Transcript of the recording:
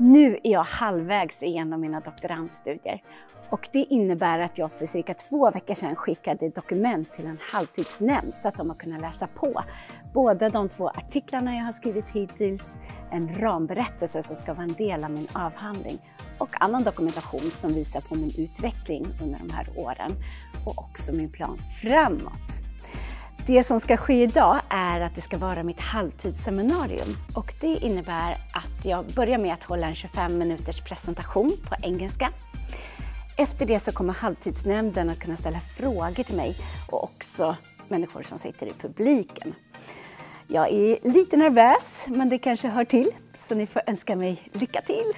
Nu är jag halvvägs igenom mina doktorandstudier och det innebär att jag för cirka två veckor sedan skickade dokument till en halvtidsnämnd så att de har kunnat läsa på. Både de två artiklarna jag har skrivit hittills, en ramberättelse som ska vara en del av min avhandling och annan dokumentation som visar på min utveckling under de här åren och också min plan framåt. Det som ska ske idag är att det ska vara mitt halvtidsseminarium och det innebär att jag börjar med att hålla en 25 minuters presentation på engelska. Efter det så kommer halvtidsnämnden att kunna ställa frågor till mig och också människor som sitter i publiken. Jag är lite nervös, men det kanske hör till, så ni får önska mig lycka till!